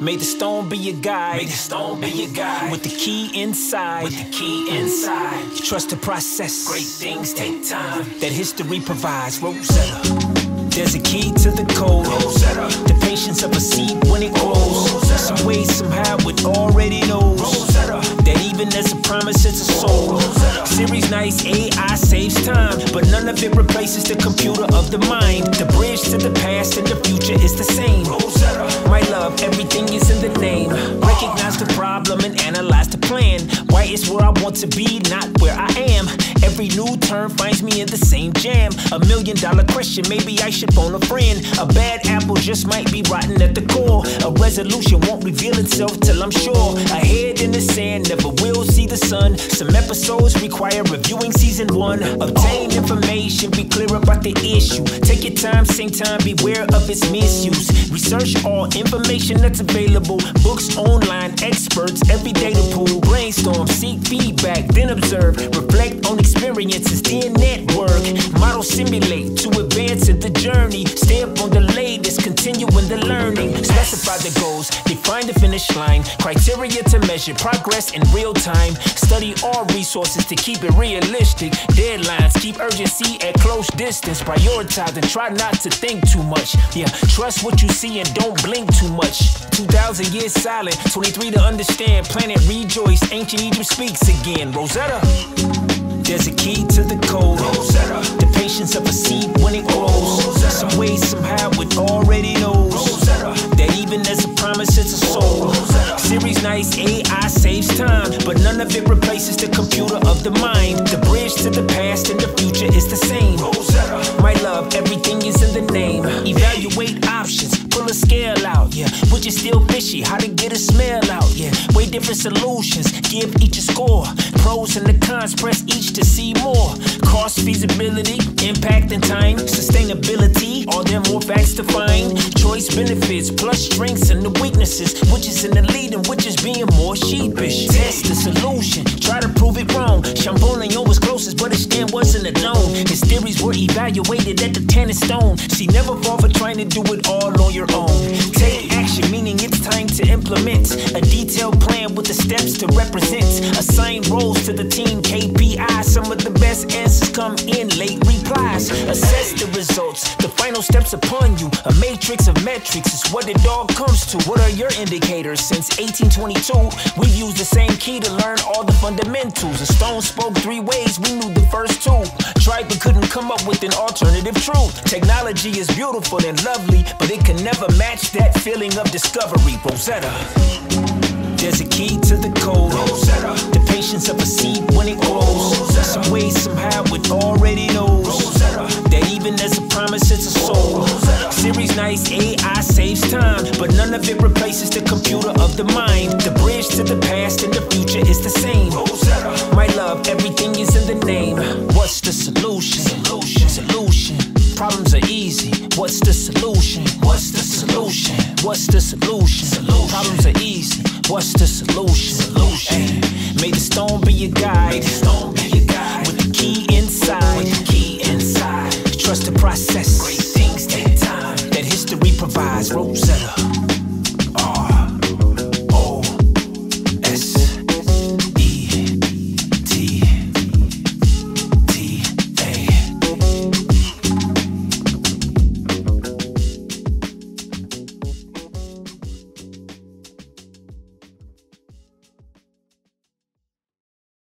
May the stone be your guide. May the stone be your guide. With the key inside. With the key inside. Trust the process. Great things take time. That history provides. Rosetta. There's a key to the code. Rosetta. The patience of a seed when it grows. Rosetta. Some way, somehow, it already knows. Rosetta. That even as a promise, it's a soul. Siri's nice AI saves time, but none of it replaces the computer of the mind. The bridge to the past and the future is the same. My love, everything is in the name. Recognize the problem and analyze the plan. Why it's where I want to be, not where I am. Every new turn finds me in the same jam. A million dollar question, maybe I should phone a friend. A bad apple just might be rotten at the core. A resolution won't reveal itself till I'm sure. A head in the sand never will see the sun. Some episodes require reviewing season one. Obtain information, be clear about the issue. Take your time, same time, beware of its misuse. Research all information that's available. Books online, experts, every data pool. Brainstorm, seek feedback, then observe. Reflect on experiences, then network. Model simulate the goals, define the finish line. Criteria to measure progress in real time. Study all resources to keep it realistic. Deadlines, keep urgency at close distance. Prioritize and try not to think too much. Yeah, trust what you see and don't blink too much. 2,000 years silent, 23 to understand. Planet rejoice, ancient Egypt speaks again. Rosetta. There's a key to the code. Rosetta. The patience of a seed when it grows. Rosetta. Some way, somehow, it already knows. Rosetta. Even as a promise, it's a soul. Siri's nice AI saves time, but none of it replaces the computer of the mind. The bridge to the past and the future is the same. My love, everything is in the name. Evaluate options, pull a scale out, yeah. Which is still fishy, how to get a smell different solutions, give each a score. Pros and the cons, press each to see more. Cost, feasibility, impact and time, sustainability, all there more facts to find. Choice benefits, plus strengths and the weaknesses. Which is in the lead and which is being more sheepish. Test the solution, try to prove it wrong. Champollion was closest, but his stand wasn't alone. His theories were evaluated at the ten stone. See, never fall for trying to do it all on your own. Take action, meaning it's time to implement a detailed plan with the steps to represent. Assign roles to the team KPI. Some of the best answers come in late replies. Assess the results, the final steps upon you. A matrix of metrics is what it all comes to. What are your indicators? Since 1822, we've used the same key to learn all the fundamentals. A stone spoke three ways, we knew the first two. Tried but couldn't come up with an alternative truth. Technology is beautiful and lovely, but it can never match that feeling of discovery. Rosetta. There's a key to the code. Rosetta. Nice AI saves time, but none of it replaces the computer of the mind. The bridge to the past and the future is the same. My love, everything is in the name. What's the solution? Solution. Solution. Problems are easy. What's the solution? What's the solution? What's the solution? Solution. Problems are easy. What's the solution? Solution. May the stone be your guide. Provides. Rosetta.